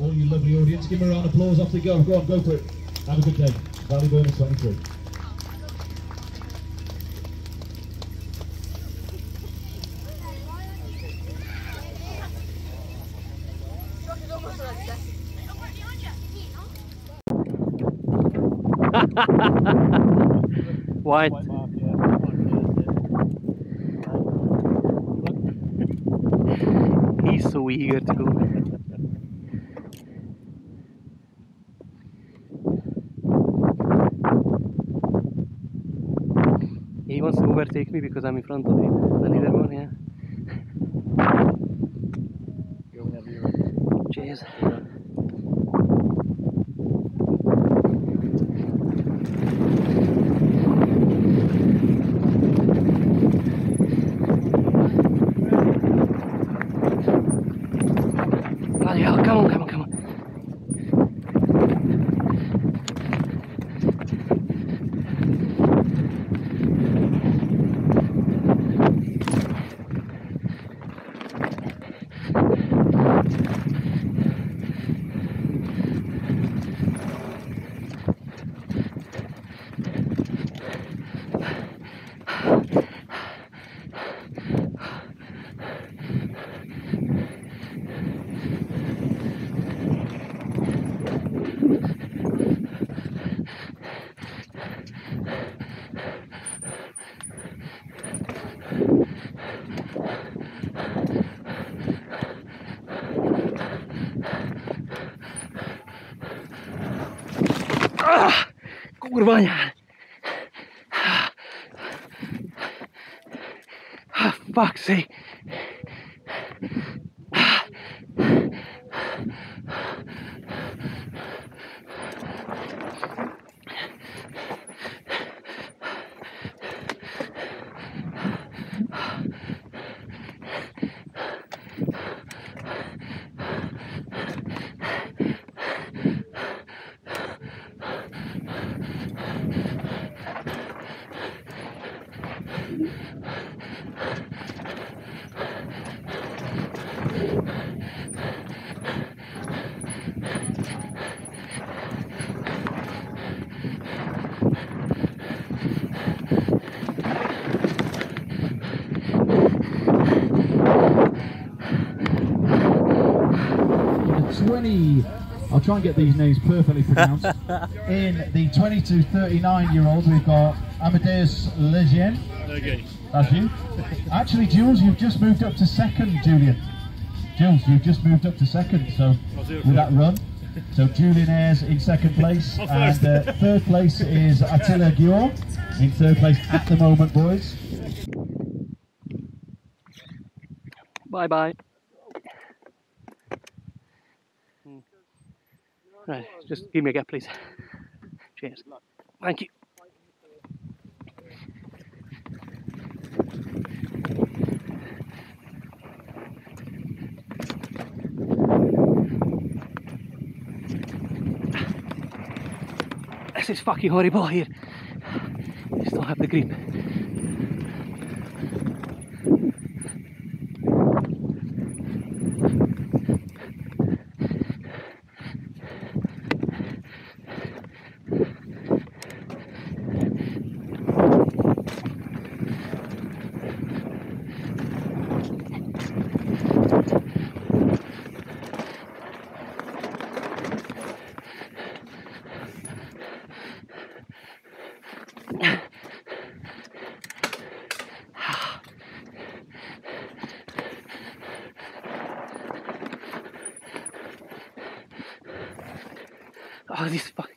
all you lovely audience. Give them a round of applause. Off they go. Go on, go for it. Have a good day. Valley Burner 23. White. He's so eager to go. Wants to overtake me because I'm in front of him. The leader one, yeah. Cheers. Bloody hell, come on, come on, come on. Kurwa nie. Ah, fuck's sake. 20, I'll try and get these names perfectly pronounced. In the 20 to 39 year olds, we've got Amadeus Lejeune. Okay. That's you. Actually, Jules, you've just moved up to second, Julian. Jules, you've just moved up to second, so I'll do it with that run. So Julian Ayres in second place, and uh, third place is Attila Gyor in third place at the moment, boys. Bye bye. Hmm. Right, just give me a gap, please. Cheers. Thank you. This is fucking horrible here. I still have the grip. Oh, this fucking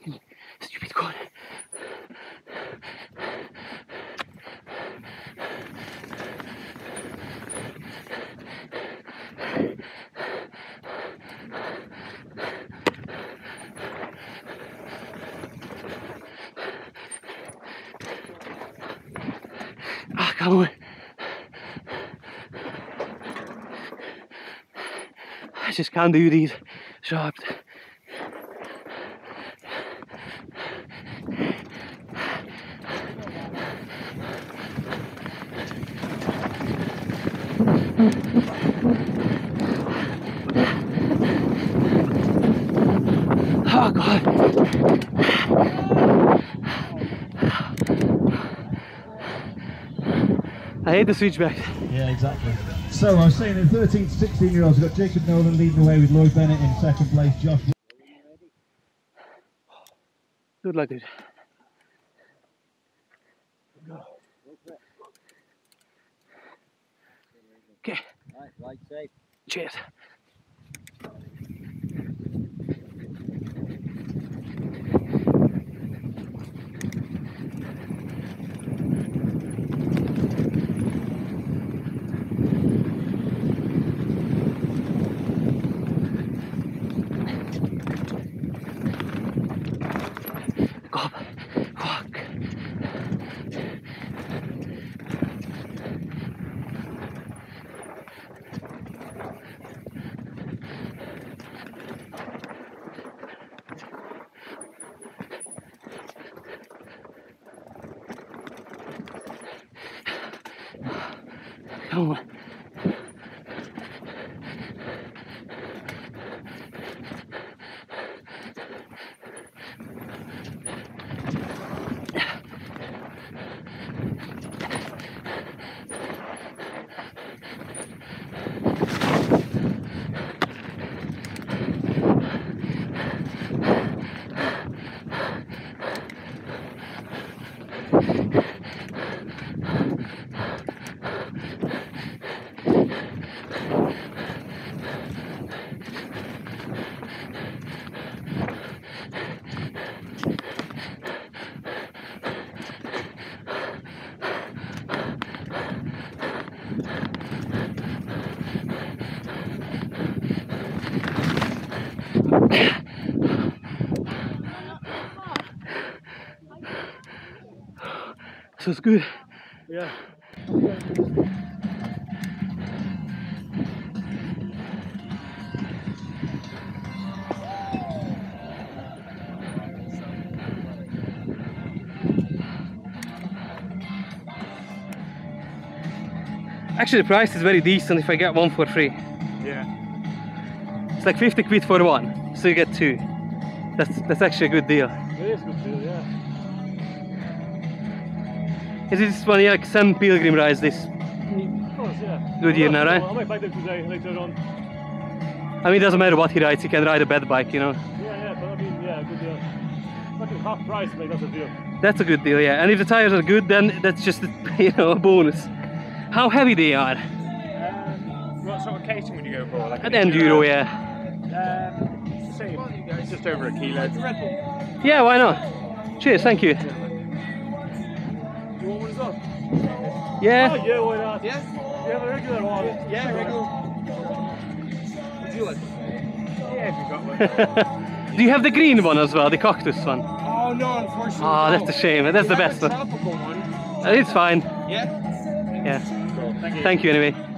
Galloway. I just can't do these jobs. Oh God. Hate the switchback. Yeah, exactly. So I was saying the 13 to 16 year olds, we've got Jacob Nolan leading the way with Lloyd Bennett in second place, Josh Good luck, dude. Okay, Right, right safe. cheers. Come on. So it's good. Yeah. Actually, the price is very decent if I get one for free. Yeah. It's like 50 quid for one, so you get two. That's that's actually a good deal. It is a good deal, yeah. Is this one yeah, like Sam Pilgrim rides this? Of course, yeah. Good year now, I right? I might buy them today later on. I mean, it doesn't matter what he rides, he can ride a bed bike, you know. Yeah, yeah, but I mean, yeah, good deal. Fucking half price, mate, that's a deal. That's a good deal, yeah. And if the tires are good, then that's just you know a bonus. How heavy they are? Um, what sort of casing would you go for? Like An enduro, yeah. Um, say just over a kilo. Yeah, why not? Cheers, thank you. Yeah. Oh, yeah, why not? Yeah. You have a regular one? Yeah, regular. Would you like? Yeah, if you got one. Do you have the green one as well, the cactus one? oh no, unfortunately. Oh, that's a shame. That's the have best a one. tropical one. It's fine. Yeah. Yeah. Cool. Thank you. Thank you anyway.